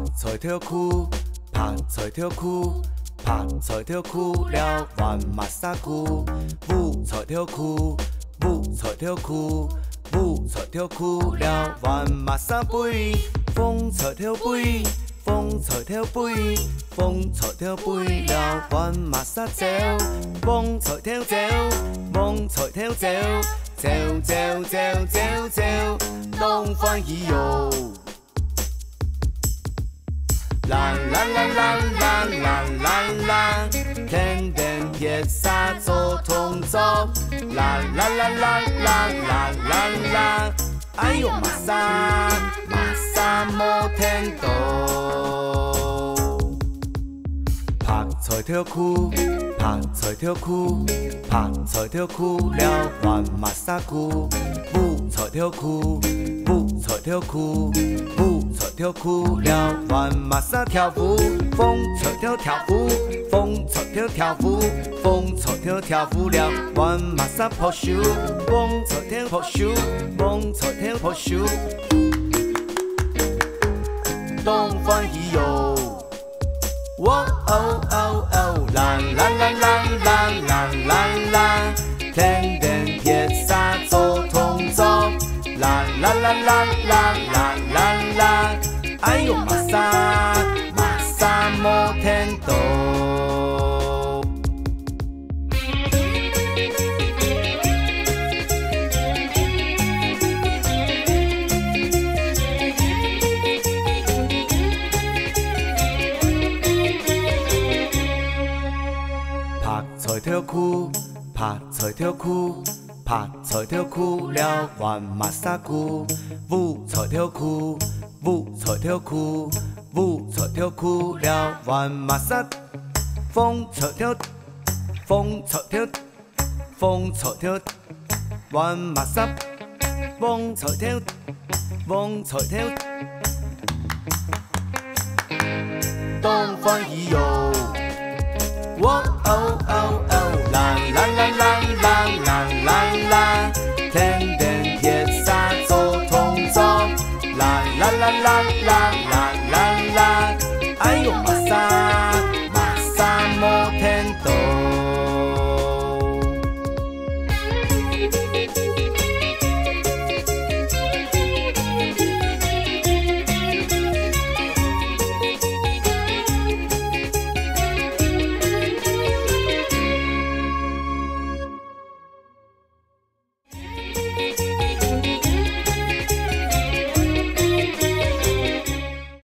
芳菜跳裤，芳菜跳裤，芳菜跳裤了玩马萨裤，舞菜跳裤，舞菜跳裤，舞菜跳裤了玩马萨杯，风菜跳杯，风菜跳杯，风菜跳杯了玩马萨走，风菜跳走，风菜跳走，走走走走走，东方已有。啦啦啦啦啦啦啦啦，天天铁砂做同走，啦啦啦啦啦啦啦啦，哎呦妈噻芳菜跳裤，芳菜跳裤，芳菜跳裤了换马萨裤，舞菜跳裤，舞菜跳裤，舞菜跳裤了换马萨跳舞，风菜跳跳舞，风菜跳跳舞，风菜跳跳舞了换马萨破袖，风菜跳破袖，风菜跳破袖，东方已有。哇哦哦哦，啦啦啦啦啦啦啦啦，天天铁砂做同奏，啦啦啦啦啦啦啦彩条库，帕彩条库，帕彩条库了完马杀库。舞彩条库，舞彩条库，舞彩条库了完马杀。风彩条，风彩条，风彩条玩马杀。风彩条，风彩条。东方已有我。